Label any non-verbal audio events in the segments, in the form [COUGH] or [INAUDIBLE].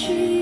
去。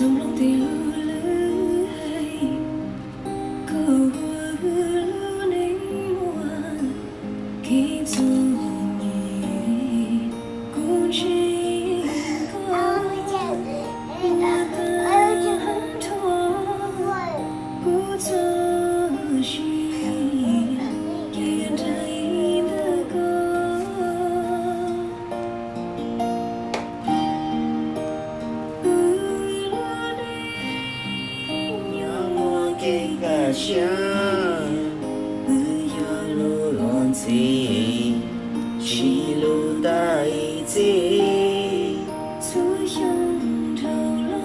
从容抵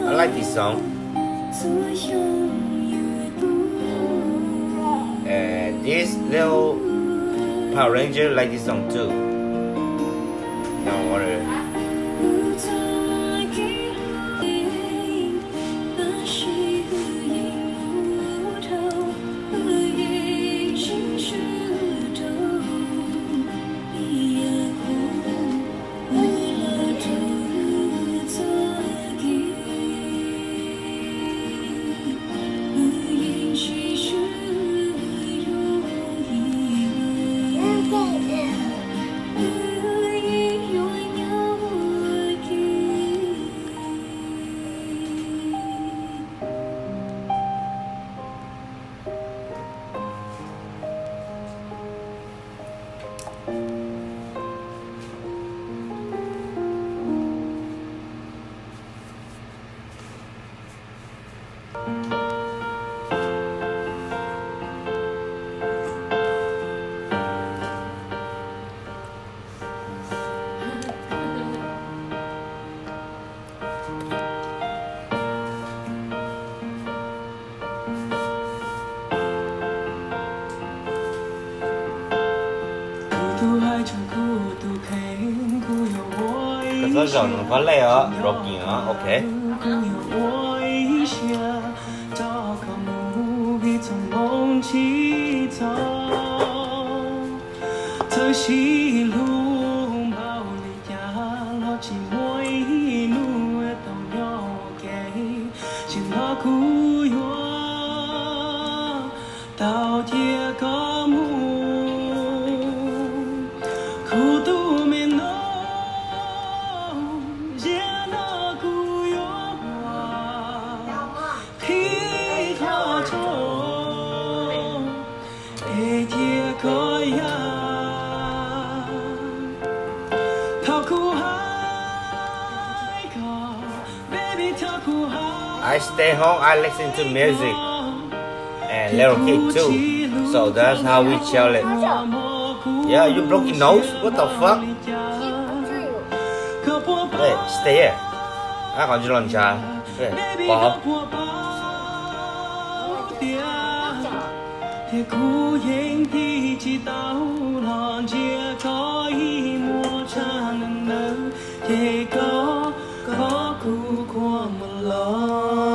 I like this song. Uh, this little Power Ranger like this song too. Có giòn có lẹ ở rột gì nữa ok chỉ stay home, I listen to music and little kid too. So that's how we chill it. Yeah, you broke your nose? What the fuck? Hey, stay here. À, còn chưa lần trà. Hey, bỏ hộp. thì một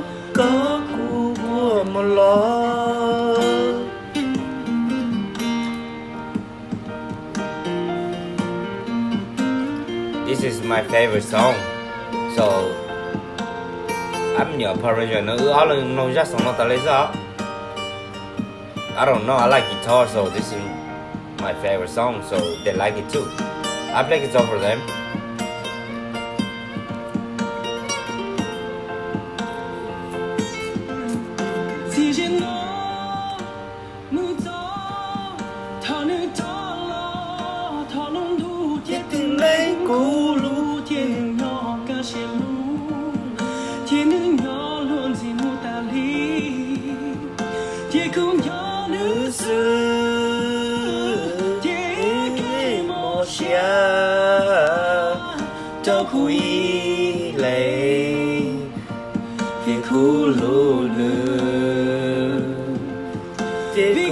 my favorite song. So I'm your parent. No, all no just no talesa. I don't know. I like guitar, so this is my favorite song. So they like it too. I play guitar for them. Si cho khui lệ. Vì khu lô lơ vì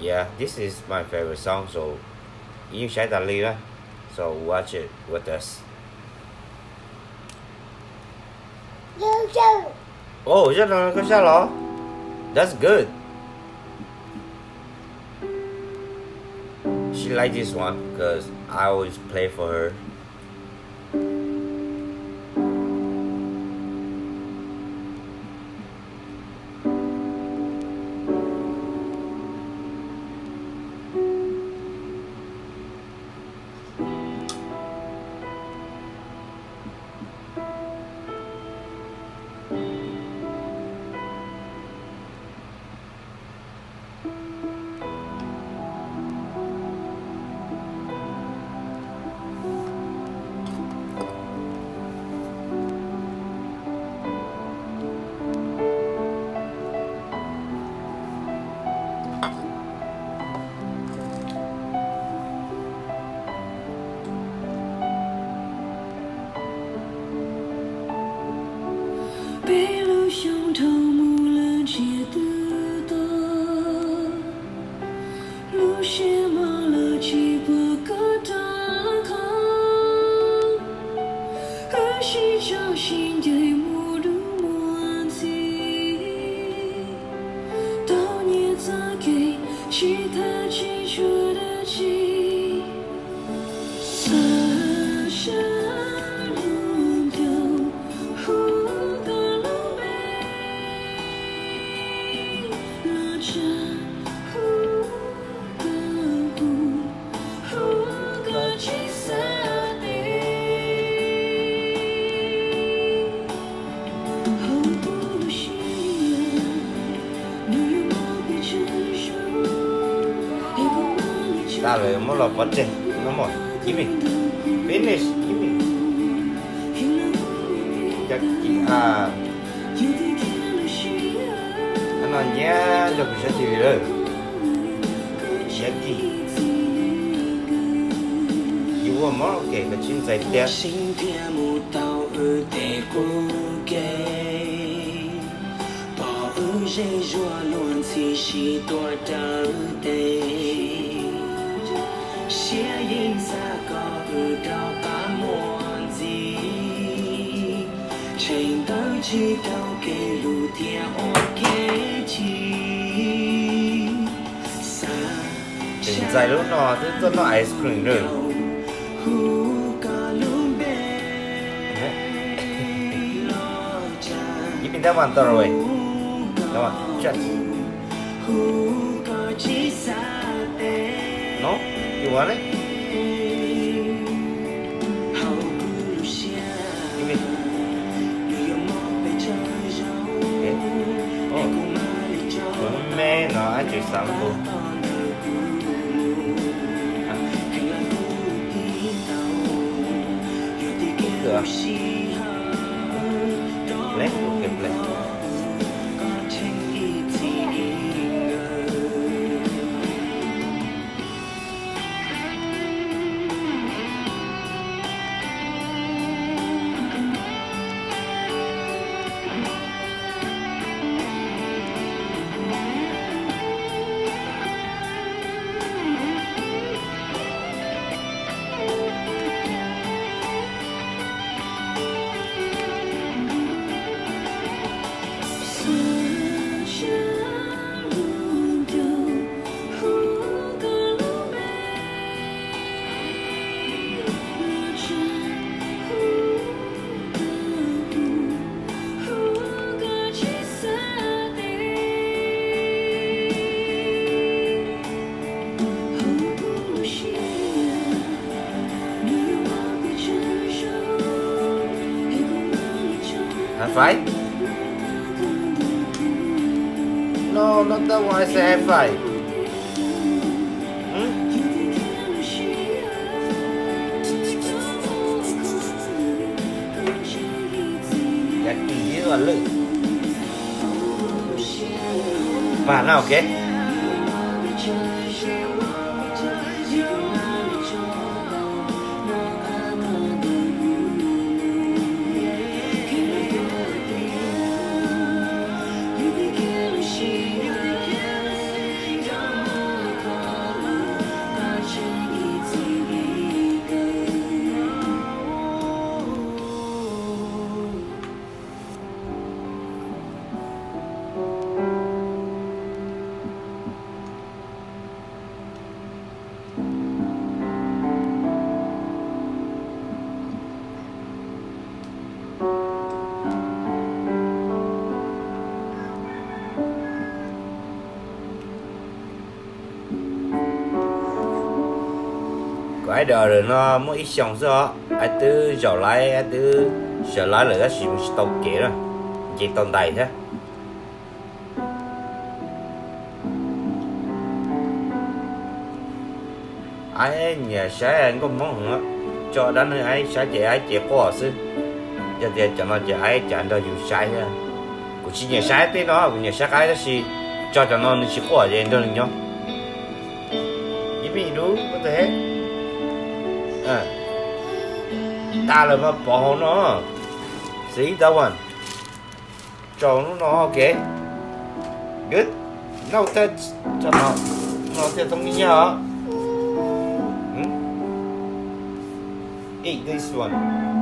Yeah, this is my favorite song, so you share that later. So watch it with us. Oh? That's good. She liked this one because I always play for her. Chỉ ta chỉ xin Dale, mo lo bote. No more. Give me. Finish. Give me. Jackie. Ah. Ano niya? Lo que yo te vi. Jackie. You want more? Okay, cái chuyện giải tiệt. Xin thêm một tàu ở tề cô kê. Bỏ ở dây rùa luôn phía yên xa có ở đó ta muốn gì trên tớ chỉ tao kể lù ice cream [LAUGHS] rồi. Ini pindah mantor, You want it? Give me Okay Oh Đúng mê nó ai chịu sáng Được. À? Play? Ok play phải. No, not that one. I say high five. Hmm? Dạ kỳ với là lự. Và nào ok? ai đó rồi nó mỗi ít xong rồi. Ai tư trở lại ai tư trở lại là cái gì mình tàu kế rồi chỉ tồn tại thế. Ai nhà sẽ anh có món hùng á. Cho đến nơi ai sẽ chỉ ai chỉ có sư giờ thì cho nó chỉ ai chạy đâu dùng sai ha. Cũng chỉ nhà sai thế đó, cũng nhà sai cái đó gì cho cho nó nó chỉ có gì đâu nhau như mình đúng, có thể à ta là mà bỏ nó. Sĩ đâu one cho nó nó ok good. Nấu touch cho nó. Nó sẽ thông như nhá eat ừ. this one.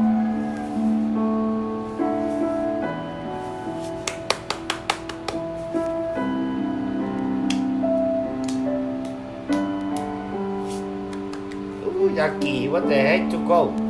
Akiva, the heck to go.